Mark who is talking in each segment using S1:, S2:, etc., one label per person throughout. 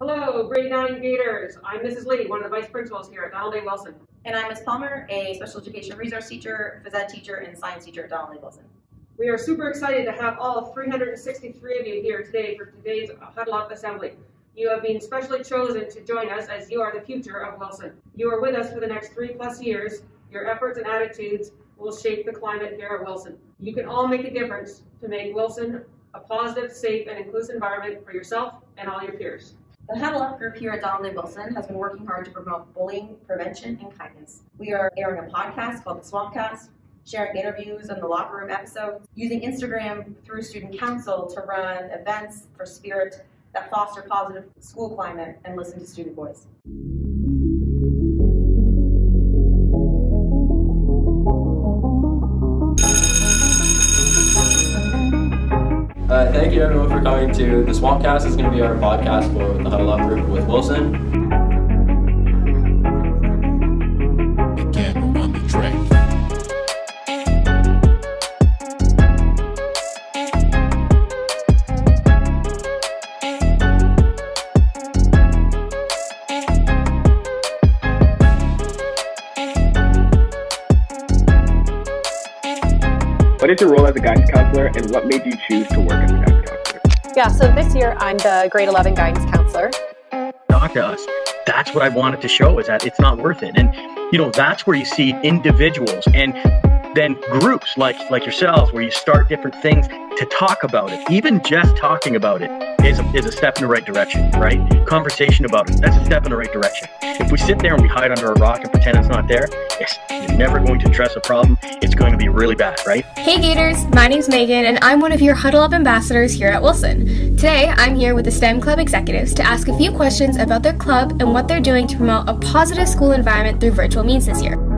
S1: Hello, grade nine Gators. I'm Mrs. Lee, one of the vice principals here at Donald A. Wilson.
S2: And I'm Ms. Palmer, a special education resource teacher, phys ed teacher, and science teacher at Donald A. Wilson.
S1: We are super excited to have all 363 of you here today for today's Huddle Up Assembly. You have been specially chosen to join us as you are the future of Wilson. You are with us for the next three plus years. Your efforts and attitudes will shape the climate here at Wilson. You can all make a difference to make Wilson a positive, safe, and inclusive environment for yourself and all your peers.
S2: The Up group here at Donald. Wilson has been working hard to promote bullying, prevention, and kindness. We are airing a podcast called the Swampcast, sharing interviews and the locker room episodes, using Instagram through student council to run events for spirit that foster positive school climate and listen to student voice.
S3: Thank you everyone for coming to the Swampcast. This is going to be our podcast for the Huddle Up group with Wilson.
S4: Is your role as a guidance counselor and what made you choose to work as a guidance counselor?
S5: Yeah, so this year I'm the grade 11 guidance counselor.
S6: talk to us. That's what I wanted to show is that it's not worth it. And you know, that's where you see individuals and then groups like like yourselves where you start different things to talk about it. Even just talking about it is a, is a step in the right direction, right? Conversation about it, that's a step in the right direction. If we sit there and we hide under a rock and pretend it's not there, it's, you're never going to address a problem. It's going to be really bad, right?
S7: Hey Gators, my name's Megan and I'm one of your Huddle Up ambassadors here at Wilson. Today I'm here with the STEM Club executives to ask a few questions about their club and what they're doing to promote a positive school environment through virtual means this year.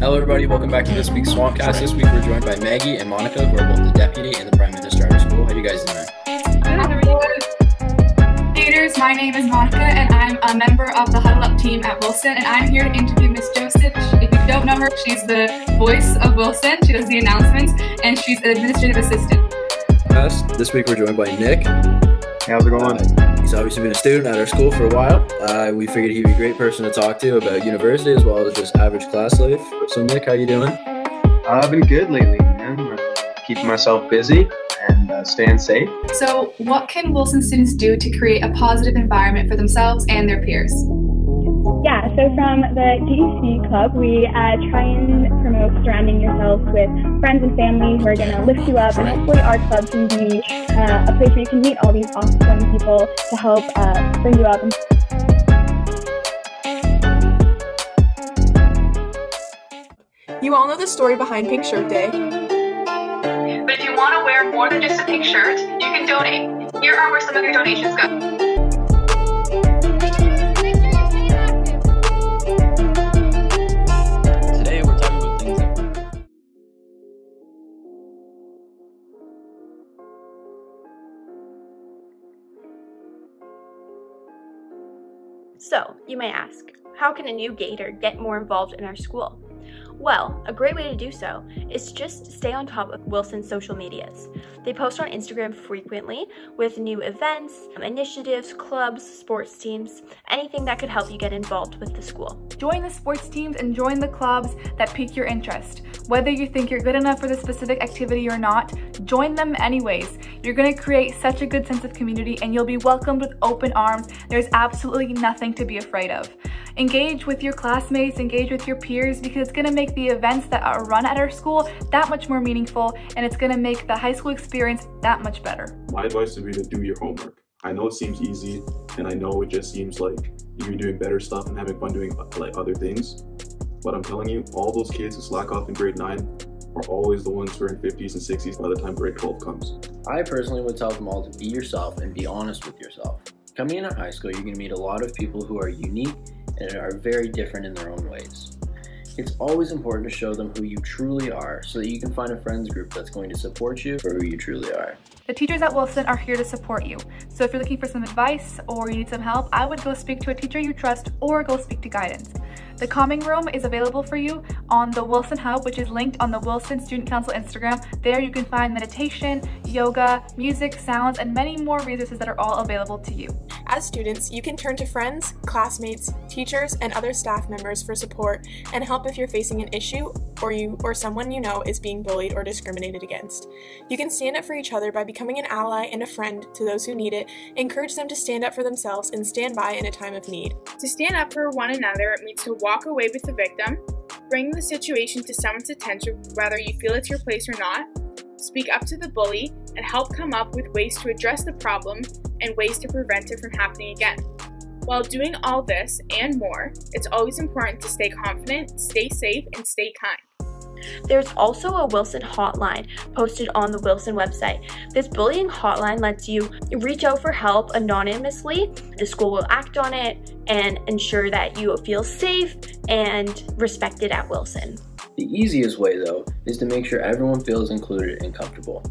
S3: Hello everybody, welcome back to this week's Swampcast. This week we're joined by Maggie and Monica, who are both the deputy and the prime minister at our school. How you guys doing?
S8: Gators, my name is Monica and I'm a member of the Huddle Up team at Wilson and I'm here to interview Miss Joseph. If you don't know her, she's the voice of Wilson. She does the announcements and she's an administrative assistant.
S9: This week we're joined by Nick.
S4: How's it going?
S9: Uh, he's obviously been a student at our school for a while. Uh, we figured he'd be a great person to talk to about university as well as just average class life. So Nick, how you doing?
S4: I've been good lately, man. Keeping myself busy and uh, staying safe.
S8: So, what can Wilson students do to create a positive environment for themselves and their peers?
S10: Yeah, so from the GEC Club, we uh, try and promote surrounding yourself with friends and family who are going to lift you up, and hopefully our club can be uh, a place where you can meet all these awesome people to help uh, bring you up.
S11: You all know the story behind Pink Shirt Day.
S8: But if you want to wear more than just a pink shirt, you can donate. Here are where some of your donations go.
S7: So, you may ask, how can a new Gator get more involved in our school? Well, a great way to do so is just stay on top of Wilson's social medias. They post on Instagram frequently with new events, initiatives, clubs, sports teams, anything that could help you get involved with the school.
S8: Join the sports teams and join the clubs that pique your interest. Whether you think you're good enough for the specific activity or not, join them anyways. You're going to create such a good sense of community and you'll be welcomed with open arms. There's absolutely nothing to be afraid of. Engage with your classmates, engage with your peers because it's going to make the events that are run at our school that much more meaningful and it's going to make the high school experience that much better.
S12: My advice would be to do your homework. I know it seems easy, and I know it just seems like you're doing better stuff and having fun doing like other things. But I'm telling you, all those kids who slack off in grade nine are always the ones who are in 50s and 60s by the time grade 12 comes.
S9: I personally would tell them all to be yourself and be honest with yourself. Coming into high school, you're going to meet a lot of people who are unique and are very different in their own ways. It's always important to show them who you truly are so that you can find a friends group that's going to support you for who you truly are.
S8: The teachers at Wilson are here to support you. So if you're looking for some advice or you need some help, I would go speak to a teacher you trust or go speak to guidance. The calming room is available for you on the Wilson Hub, which is linked on the Wilson Student Council Instagram. There you can find meditation, yoga, music, sounds, and many more resources that are all available to you.
S11: As students, you can turn to friends, classmates, teachers, and other staff members for support and help if you're facing an issue or you or someone you know is being bullied or discriminated against. You can stand up for each other by becoming an ally and a friend to those who need it, encourage them to stand up for themselves and stand by in a time of need.
S13: To stand up for one another means to walk away with the victim, bring the situation to someone's attention whether you feel it's your place or not, speak up to the bully, and help come up with ways to address the problem and ways to prevent it from happening again. While doing all this and more, it's always important to stay confident, stay safe, and stay kind.
S7: There's also a Wilson hotline posted on the Wilson website. This bullying hotline lets you reach out for help anonymously. The school will act on it and ensure that you feel safe and respected at Wilson.
S9: The easiest way, though, is to make sure everyone feels included and comfortable.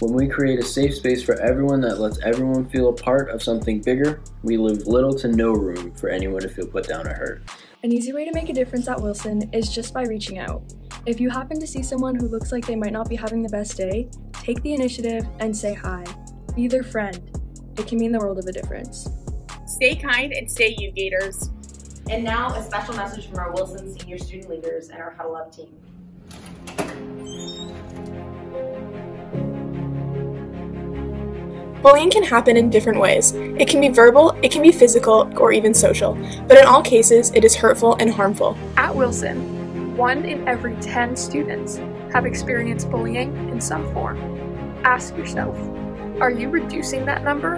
S9: When we create a safe space for everyone that lets everyone feel a part of something bigger, we leave little to no room for anyone to feel put down or hurt.
S14: An easy way to make a difference at Wilson is just by reaching out. If you happen to see someone who looks like they might not be having the best day, take the initiative and say hi. Be their friend. It can mean the world of a difference.
S13: Stay kind and stay you, Gators.
S2: And now, a special message from our Wilson senior student leaders and our Huddle Up team.
S11: Bullying can happen in different ways. It can be verbal, it can be physical, or even social, but in all cases, it is hurtful and harmful.
S8: At Wilson, one in every 10 students have experienced bullying in some form. Ask yourself, are you reducing that number,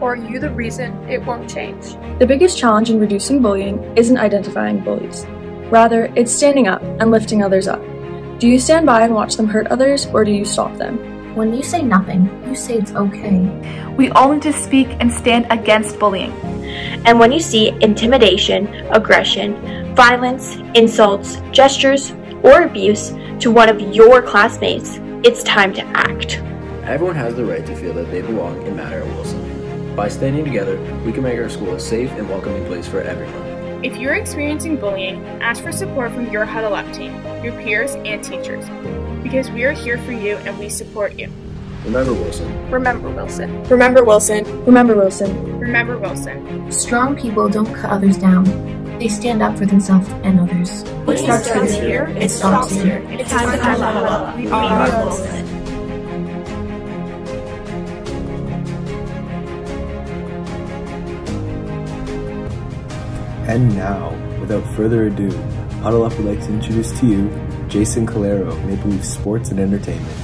S8: or are you the reason it won't change?
S14: The biggest challenge in reducing bullying isn't identifying bullies. Rather, it's standing up and lifting others up. Do you stand by and watch them hurt others, or do you stop them?
S15: When you say nothing, you say it's okay.
S8: We all need to speak and stand against bullying.
S7: And when you see intimidation, aggression, violence, insults, gestures, or abuse to one of your classmates, it's time to act.
S9: Everyone has the right to feel that they belong in matter at Wilson. By standing together, we can make our school a safe and welcoming place for everyone.
S13: If you're experiencing bullying, ask for support from your Huddle Up team, your peers, and teachers because we are here for you and we support you.
S9: Remember Wilson.
S8: Remember Wilson.
S11: Remember Wilson.
S14: Remember Wilson.
S13: Remember Wilson.
S15: Strong people don't cut others down. They stand up for themselves and others.
S13: It starts from here, it stops here. It's time to level up. We are Wilson.
S16: And now, without further ado, Huddle Up would like to introduce to you Jason Calero, Maple Leaf Sports and Entertainment.